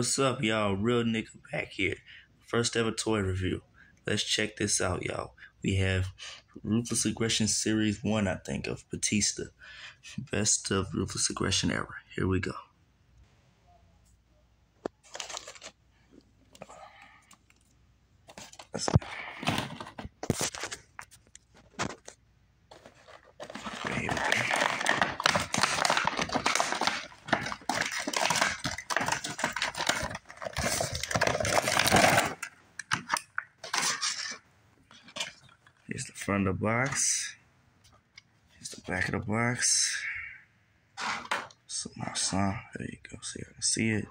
What's up, y'all? Real nigga back here. First ever toy review. Let's check this out, y'all. We have Ruthless Aggression Series 1, I think, of Batista. Best of Ruthless Aggression era. Here we go. Let's go. Here we go. Here's the front of the box. Here's the back of the box. Some more song. There you go. So you can see it.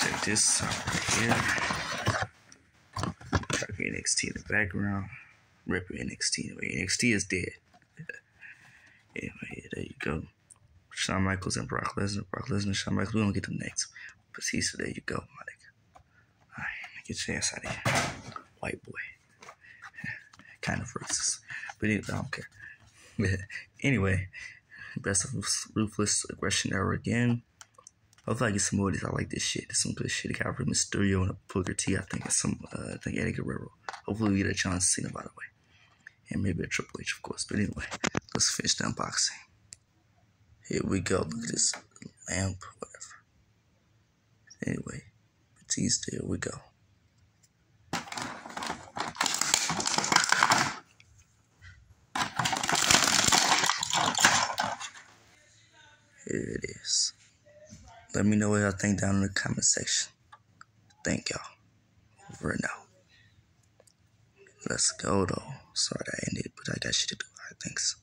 Check this out right here. Got NXT in the background. Rip NXT. NXT is dead. Anyway, there you go. Shawn Michaels and Brock Lesnar. Brock Lesnar, Shawn Michaels. We don't get them next. Batista, there you go, my. Alright, get your ass out of here. White boy kind of racist, but I don't care. Anyway, best of ruthless aggression era again. Hopefully, I get some more of these. I like this shit. It's some good shit. It got Rey Mysterio and a Booker T. I think it's some. Uh, I think Eddie Guerrero. Hopefully, we get a see him by the way, and maybe a Triple H, of course. But anyway, let's finish the unboxing. Here we go. Look at this lamp, whatever. Anyway, Batista. Here we go. Here it is. Let me know what y'all think down in the comment section. Thank y'all. For now. Let's go though. Sorry that I ended, but I got shit to do. Alright, thanks.